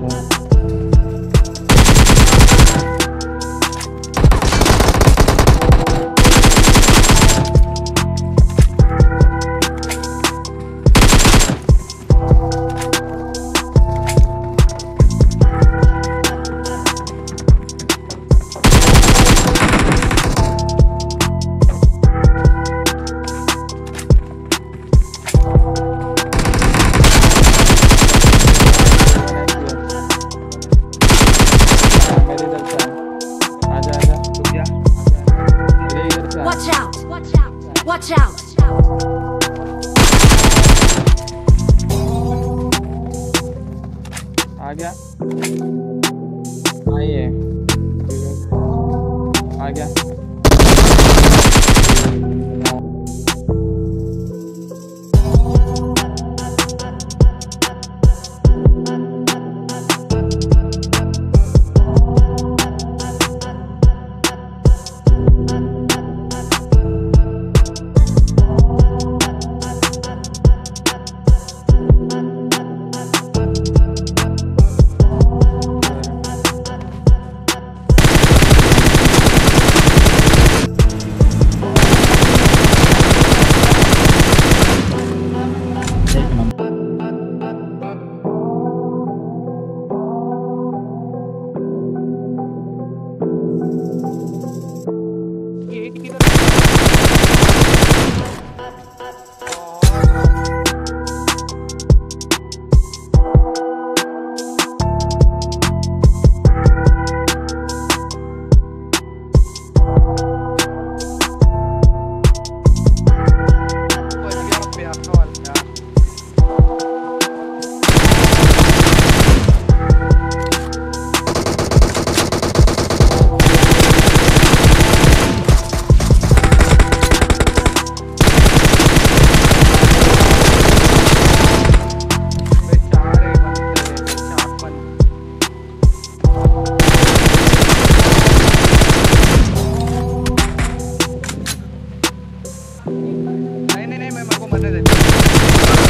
next one. Watch out! Aga. Aye. Aga. Aga. Oh,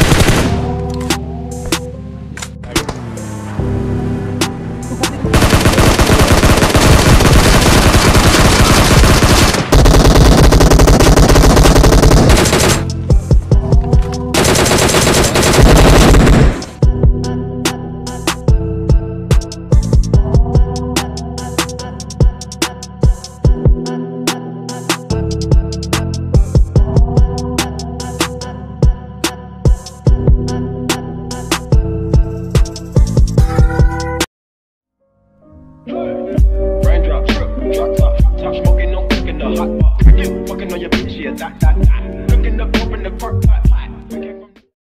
Raindrop, trip, drop top, top smoking, no cooking the hot pot. You fucking on your bitch, yeah, that, that, that. Looking up, open the park, pot.